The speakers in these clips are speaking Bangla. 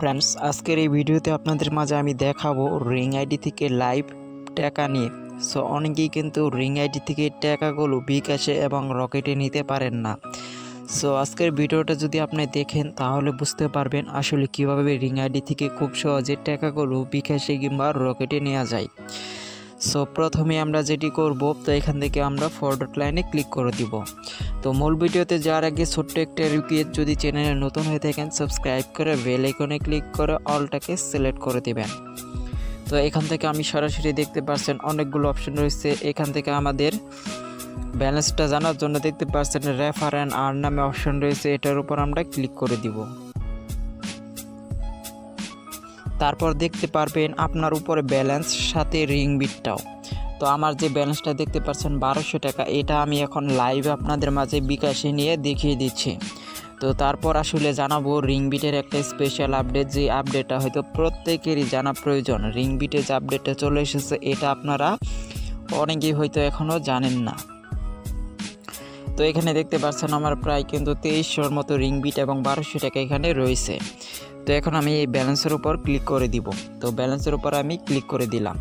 ফ্রেন্ডস আজকের এই ভিডিওতে আপনাদের মাঝে আমি দেখাবো রিং আইডি থেকে লাইভ টাকা নিয়ে। সো অনেকেই কিন্তু রিং আইডি থেকে টাকাগুলো বিকাশে এবং রকেটে নিতে পারেন না। সো আজকের ভিডিওটা যদি আপনি দেখেন, তাহলে বুঝতে পারবেন আসলে কীভাবে রিং আইডি থেকে খুব সহজে টাকাগুলো বিকাশে কিংবা রকেটে নেওয়া যায়। সো প্রথমে আমরা যেটি করব, তো এখান থেকে আমরা ফরওয়ার্ড লাইনে ক্লিক করে দিব। তো মূল ভিডিওতে যাওয়ার আগে ছোট্ট একটা রিকোয়েস্ট যদি চ্যানেলে নতুন হয়ে থাকেন সাবস্ক্রাইব করে বেল আইকনে ক্লিক করে অলটাকে সিলেক্ট করে দিবেন। তো এখান থেকে আমি সরাসরি দেখতে পাচ্ছেন, অনেকগুলো অপশন রয়েছে। এখান থেকে আমাদের ব্যালেন্সটা জানার জন্য দেখতে পাচ্ছেন রেফার অ্যান্ড আর নামে অপশন রয়েছে, এটার উপর আমরা ক্লিক করে দিব। তারপর দেখতে পারবেন আপনার উপরে ব্যালেন্স সাথে রিং বিটটাও তো আমার যে ব্যালেন্সটা দেখতে পাচ্ছেন বারোশো টাকা, এটা আমি এখন লাইভ আপনাদের মাঝে বিকাশে নিয়ে দেখিয়ে দিচ্ছি। তো তারপর আসলে জানাব রিং বিটের একটা স্পেশাল আপডেট যে আপডেটটা হয়তো প্রত্যেকেরই জানা প্রয়োজন। রিং বিটের যে আপডেটটা চলে এসেছে, এটা আপনারা অনেকেই হয়তো এখনও জানেন না। তো এখানে দেখতে পাচ্ছেন আমার প্রায় কিন্তু তেইশশোর মতো রিং বিট এবং বারোশো টাকা এখানে রয়েছে। তো এখন আমি এই ব্যালেন্সের উপর ক্লিক করে দিব। তো ব্যালেন্সের উপর আমি ক্লিক করে দিলাম।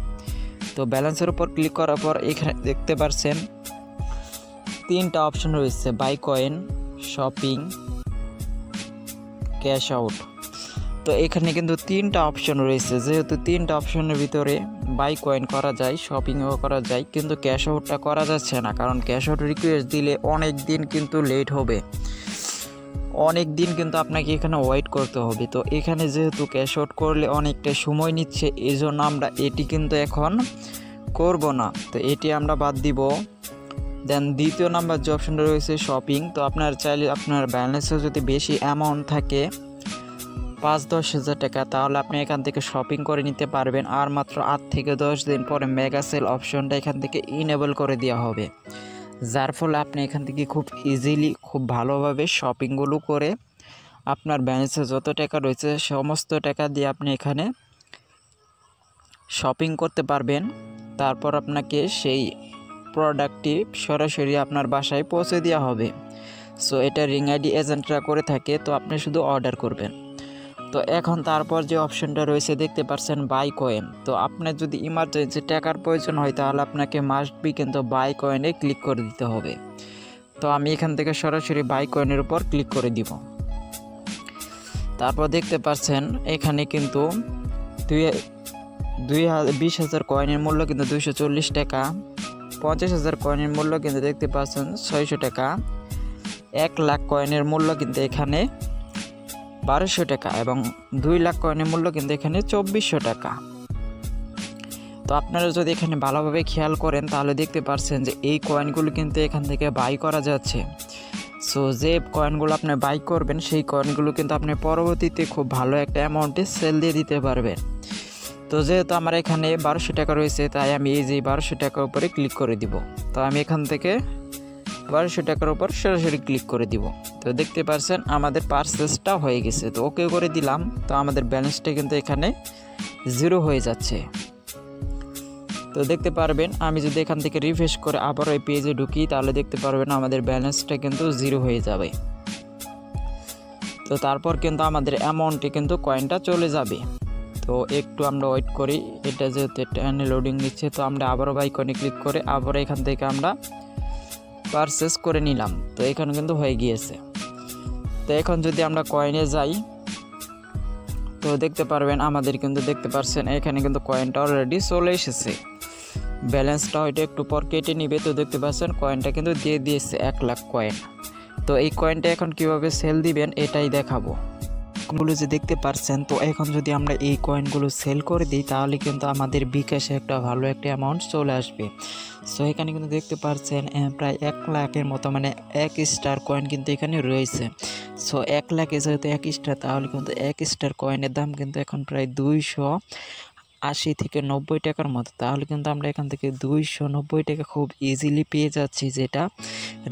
তো ব্যালেন্সের উপর ক্লিক করার পর এখানে দেখতে পারছেন, তিনটা অপশন রয়েছে, buy coin, shopping, cash out. তো এখানে কিন্তু তিনটা অপশন রয়েছে, যেহেতু তিনটা অপশনের ভিতরে বাই কয়েন করা যায়, শপিংও করা যায়, কিন্তু ক্যাশ আউটটা করা যাচ্ছে না, কারণ ক্যাশ আউট রিকোয়েস্ট দিলে অনেক দিন কিন্তু লেট হবে। অনেক দিন কিন্তু আপনাকে এখানে ওয়েট করতে হবে। তো এখানে যেহেতু ক্যাশ আউট করলে অনেকটা সময় নিচ্ছে এই জন্য আমরা এটি কিন্তু এখন করব না। তো এটি আমরা বাদ দিব। দেন দ্বিতীয় নাম্বার যে অপশনটা রয়েছে শপিং তো আপনার চাইলে আপনার ব্যালেন্সে যদি বেশি অ্যামাউন্ট থাকে, পাঁচ দশ হাজার টাকা, তাহলে আপনি এখান থেকে শপিং করে নিতে পারবেন। আর মাত্র আট থেকে দশ দিন পরে মেগা সেল অপশনটা এখান থেকে ইনেবল করে দেওয়া হবে। যার ফলে আপনি এখান থেকে খুব ইজিলি খুব ভালোভাবে শপিংগুলো করে আপনার ব্যালেন্সে যত টাকা রয়েছে, সমস্ত টাকা দিয়ে আপনি এখানে শপিং করতে পারবেন। তারপর আপনাকে সেই প্রোডাক্টটি সরাসরি আপনার বাসায় পৌঁছে দেওয়া হবে। সো এটা রিং আইডি এজেন্টরা করে থাকে, তো আপনি শুধু অর্ডার করবেন। তো এখন তারপর যে অপশনটা রয়েছে, দেখতে পাচ্ছেন বাই কয়েন তো আপনার যদি ইমার্জেন্সি টাকার প্রয়োজন হয়, তাহলে আপনাকে মাস্ট বি কিন্তু বাই কয়েনে ক্লিক করে দিতে হবে। তো আমি এখান থেকে সরাসরি বাই কয়েনের উপর ক্লিক করে দিব। তারপর দেখতে পাচ্ছেন এখানে কিন্তু দুই দুই বিশ হাজার কয়েনের মূল্য কিন্তু দুইশো চল্লিশ টাকা, পঞ্চাশ হাজার কয়েনের মূল্য কিন্তু দেখতে পাচ্ছেন ছয়শো টাকা, এক লাখ কয়েনের মূল্য কিন্তু এখানে বারোশো টাকা এবং দুই লাখ কয়েনের মূল্য কিন্তু এখানে চব্বিশশো টাকা। তো আপনারা যদি এখানে ভালোভাবে খেয়াল করেন, তাহলে দেখতে পাচ্ছেন যে এই কয়েনগুলো কিন্তু এখান থেকে বাই করা যাচ্ছে। সো যে কয়েনগুলো আপনি বাই করবেন, সেই কয়েনগুলো কিন্তু আপনি পরবর্তীতে খুব ভালো একটা অ্যামাউন্টে সেল দিয়ে দিতে পারবেন। তো যেহেতু আমার এখানে বারোশো টাকা রয়েছে, তাই আমি এই যে বারোশো টাকার উপরে ক্লিক করে দিব। তো আমি এখান থেকে বারোশো টাকার উপর সরাসরি ক্লিক করে দিব। তো দেখতে পাচ্ছেন আমাদের পার্সেসটা হয়ে গেছে। তো ওকে করে দিলাম। তো আমাদের ব্যালেন্সটা কিন্তু এখানে জিরো হয়ে যাচ্ছে। তো দেখতে পারবেন, আমি যদি এখান থেকে রিফ্রেশ করে আবার ওই পেজে ঢুকি, তাহলে দেখতে পারবেন আমাদের ব্যালেন্সটা কিন্তু জিরো হয়ে যাবে। তো তারপর কিন্তু আমাদের অ্যামাউন্টে কিন্তু কয়েনটা চলে যাবে। তো একটু আমরা ওয়েট করি। এটা যেহেতু লোডিং নিচ্ছে, তো আমরা আবারও বাই কয়েনে ক্লিক করে আবার এখান থেকে আমরা পারচেস করে নিলাম। তো এখন কিন্তু হয়ে গিয়েছে। তো এখন যদি আমরা কয়েনে যাই, তো দেখতে পারবেন আমাদের কিন্তু দেখতে পারছেন, এখানে কিন্তু কয়েনটা অলরেডি চলে এসেছে। ব্যালেন্সটা হয়তো একটু পর কেটে নিবে, তো দেখতে পাচ্ছেন কয়েনটা কিন্তু দিয়ে দিয়েছে এক লাখ কয়েন তো এই কয়েনটা এখন কীভাবে সেল দিবেন, এটাই দেখাবো। গুলো যে দেখতে পারছেন, তো এখন যদি আমরা এই কয়েনগুলো সেল করে দিই, তাহলে কিন্তু আমাদের বিকাশে একটা ভালো একটা অ্যামাউন্ট চলে আসবে। সো এখানে কিন্তু দেখতে পারছেন প্রায় এক লাখের মতো মানে এক স্টার কয়েন কিন্তু এখানে রয়েছে। সো এক লাখে যেহেতু এক স্টার তাহলে কিন্তু এক স্টার কয়েনের দাম কিন্তু এখন প্রায় দুইশো। আশি থেকে নব্বই টাকার মতো। তাহলে কিন্তু আমরা এখান থেকে দুইশো নব্বই টাকা খুব ইজিলি পেয়ে যাচ্ছি যেটা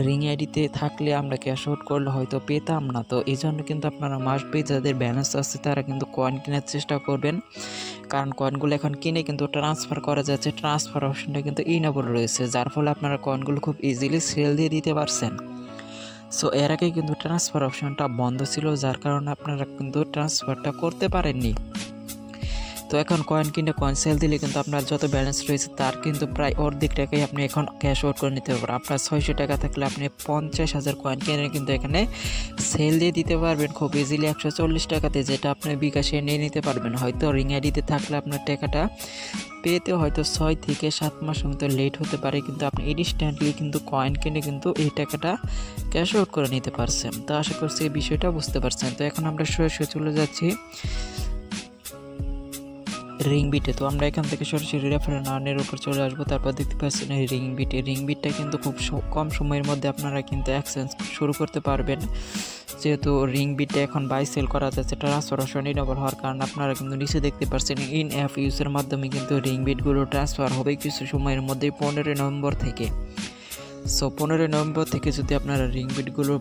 রিং আইডিতে থাকলে আমরা ক্যাশ আউট করলে হয়তো পেতাম না। তো এই জন্য কিন্তু আপনারা মাস্ট বি যাদের ব্যালেন্স আছে তারা কিন্তু কয়েন কেনার চেষ্টা করবেন। কারণ কয়েনগুলো এখন কিনে কিন্তু ট্রান্সফার করা যাচ্ছে। ট্রান্সফার অপশনটা কিন্তু ইনেবল রয়েছে, যার ফলে আপনারা কয়েনগুলো খুব ইজিলি সেল দিয়ে দিতে পারছেন। সো এর আগে কিন্তু ট্রান্সফার অপশনটা বন্ধ ছিল, যার কারণে আপনারা কিন্তু ট্রান্সফারটা করতে পারেননি। তো এখন কয়েন কিনে কয়েন সেল দিলে কিন্তু আপনার যত ব্যালেন্স রয়েছে তার কিন্তু প্রায় অর্ধেক টাকাই আপনি এখন ক্যাশ আউট করে নিতে পারবেন। আপনার ছয়শো টাকা থাকলে আপনি পঞ্চাশ হাজার কয়েন কিনে কিন্তু এখানে সেল দিয়ে দিতে পারবেন। খুব ইজিলি একশো চল্লিশ টাকাতে যেটা আপনি বিকাশে নিয়ে নিতে পারবেন। হয়তো রিং আইডিতে থাকলে আপনার টাকাটা পেতে হয়তো ছয় থেকে সাত মাস মতো লেট হতে পারে, কিন্তু আপনি ইনস্ট্যান্টলি কিন্তু কয়েন কিনে কিন্তু এই টাকাটা ক্যাশ আউট করে নিতে পারছেন। তো আশা করছি এই বিষয়টা বুঝতে পারছেন। তো এখন আমরা সরাসরি চলে যাচ্ছি। রিং বিটে তো আমরা এখান থেকে সরাসরি রেফারেন্স আর্নের উপর চলে আসব, তারপর দেখতে পাচ্ছেন এই রিং বিটে রিং বিটটা কিন্তু খুব কম সময়ের মধ্যে আপনারা কিন্তু এক্সচেঞ্জ শুরু করতে পারবেন। যেহেতু রিং বিটে এখন বাই সেল করা যাচ্ছে ট্রান্সফার অপশন ইনেবল হওয়ার কারণে আপনারা কিন্তু নিচে দেখতে পাচ্ছেন ইন অ্যাপ ইউজের মাধ্যমে কিন্তু রিং বিটগুলো ট্রান্সফার হবে কিছু সময়ের মধ্যে, পনেরোই নভেম্বর থেকে। সো পনেরোই নভেম্বর থেকে যদি আপনারা রিং বিটগুলো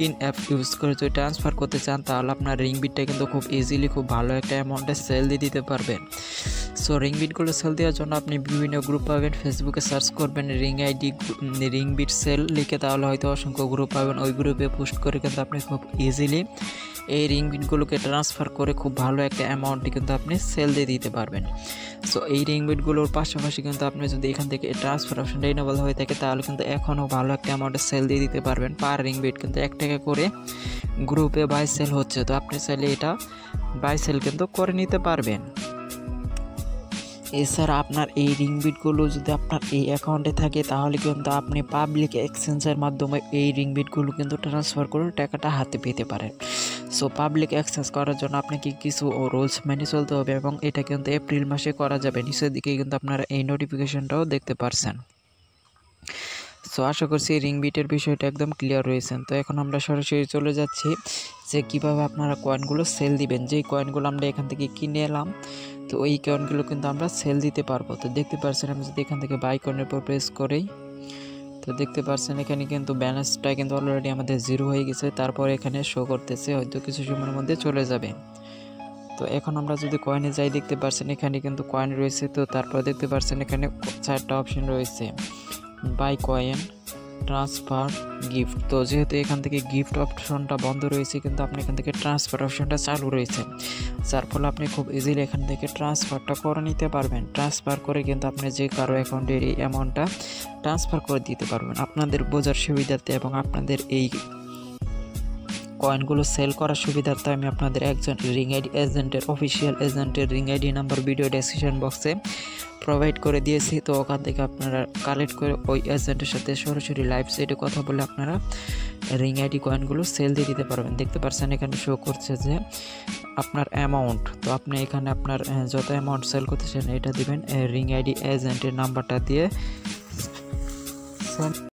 ইন অ্যাপ ইউজ করে যদি ট্রান্সফার করতে চান, তাহলে আপনার রিং বিটটা কিন্তু খুব ইজিলি খুব ভালো একটা অ্যামাউন্টে সেল দিয়ে দিতে পারবেন। সো রিং বিটগুলো সেল দেওয়ার জন্য আপনি বিভিন্ন গ্রুপ পাবেন। ফেসবুকে সার্চ করবেন Ring ID Ring bit sell লিখে তাহলে হয়তো অসংখ্য গ্রুপ পাবেন। ওই গ্রুপে পোস্ট করে কিন্তু আপনি খুব ইজিলি এই রিং বিটগুলোকে ট্রান্সফার করে খুব ভালো একটা অ্যামাউন্টে কিন্তু আপনি সেল দিয়ে দিতে পারবেন। সো এই রিং বিটগুলোর পাশাপাশি কিন্তু আপনি যদি এখান থেকে ট্রান্সফার অপশনটা ইনেবল হয়ে থাকে, তাহলে কিন্তু এখনও ভালো একটা অ্যামাউন্টে সেল দিয়ে দিতে পারবেন। পার রিং বিট কিন্তু এক টাকা করে গ্রুপে বাই সেল হচ্ছে। তো আপনি চাইলে এটা বাই সেল কিন্তু করে নিতে পারবেন। এছাড়া আপনার এই রিং বিটগুলো যদি আপনার এই অ্যাকাউন্টে থাকে, তাহলে কিন্তু আপনি পাবলিক এক্সচেঞ্জের মাধ্যমে এই রিং বিটগুলো কিন্তু ট্রান্সফার করে টাকাটা হাতে পেতে পারেন। সো পাবলিক এক্সচেঞ্জ করার জন্য আপনাকে কিছু রুলস মেনে চলতে হবে এবং এটা কিন্তু এপ্রিল মাসে করা যাবে। নিচের দিকে কিন্তু আপনারা এই নোটিফিকেশনটাও দেখতে পারছেন। সো আশা করছি রিং বিটের বিষয়টা একদম ক্লিয়ার রয়েছেন তো, এখন আমরা সরাসরি চলে যাচ্ছি যে কীভাবে আপনারা কয়েনগুলো সেল দিবেন। যেই কয়েনগুলো আমরা এখান থেকে কিনে এলাম তো ওই কয়েনগুলো কিন্তু আমরা সেল দিতে পারব। তো দেখতে পারছেন, আমি যদি এখান থেকে বাই কয়েনের উপর প্রেস করি, তো দেখতে পারছেন এখানে কিন্তু ব্যালেন্সটা কিন্তু অলরেডি আমাদের জিরো হয়ে গেছে। তারপর এখানে শো করতেছে, হয়তো কিছু সময়ের মধ্যে চলে যাবে। তো এখন আমরা যদি কয়েনে যাই, দেখতে পারছেন এখানে কিন্তু কয়েন রয়েছে। তো তারপর দেখতে পারছেন এখানে চারটা অপশন রয়েছে। বাই কয়েন ট্রান্সফার গিফট তো যেহেতু এখান থেকে গিফট অপশনটা বন্ধ রয়েছে, কিন্তু আপনি এখান থেকে ট্রান্সফার অপশনটা চালু রয়েছে। যার ফলে আপনি খুব ইজিলি এখান থেকে ট্রান্সফারটা করে নিতে পারবেন। ট্রান্সফার করে কিন্তু আপনি যে কারও অ্যাকাউন্টের এই অ্যামাউন্টটা ট্রান্সফার করে দিতে পারবেন। আপনাদের বোঝার সুবিধার্থে এবং আপনাদের এই কয়েনগুলো সেল করার সুবিধার্থে আমি আপনাদের একজন রিং আইডি এজেন্টের অফিসিয়াল এজেন্টের Ring ID number video description বক্সে প্রোভাইড করে দিয়েছি। তো ওখান থেকে আপনারা কালেক্ট করে ওই এজেন্টের সাথে সরাসরি লাইভ সাইটে কথা বলে আপনারা রিং আইডি কয়েনগুলো সেল দিয়ে দিতে পারবেন। দেখতে পাচ্ছেন এখানে শো করছে যে আপনার অ্যামাউন্ট তো আপনি এখানে আপনার যত অ্যামাউন্ট সেল করতে চান এটা দিবেন রিং আইডি এজেন্টের নাম্বারটা দিয়ে।